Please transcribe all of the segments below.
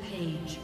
Rampage.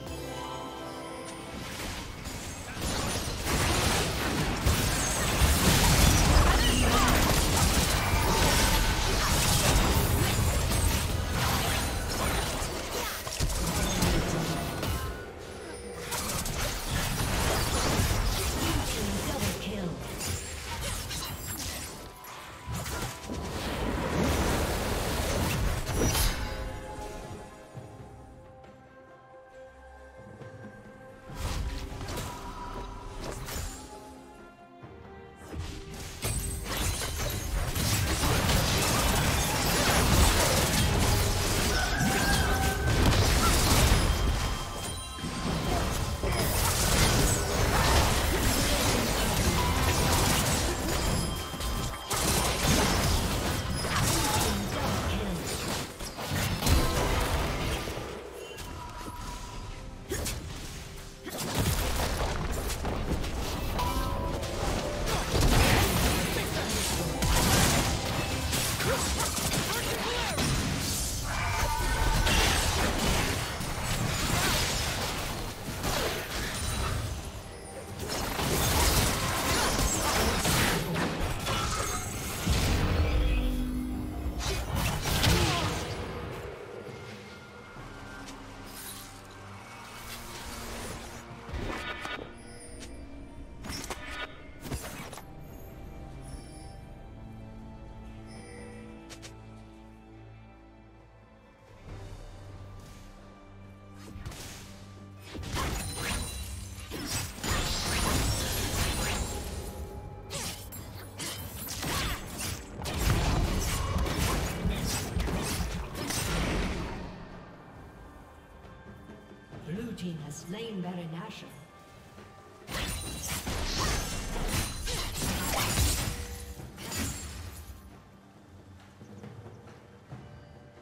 Nashor.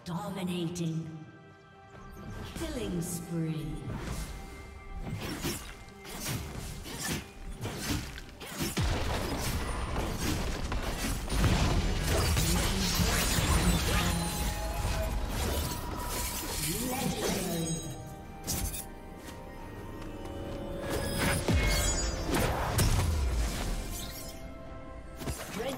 Dominating. Killing spree.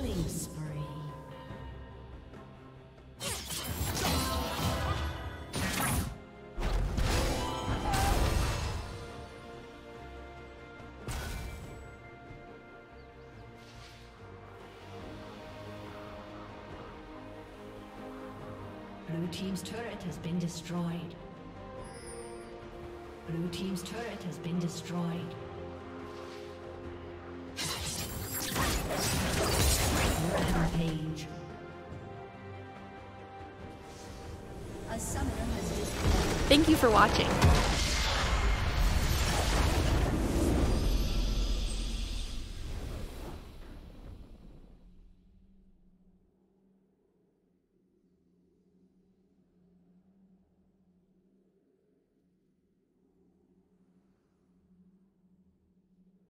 Killing spree. Blue Team's turret has been destroyed. Blue Team's turret has been destroyed. For watching.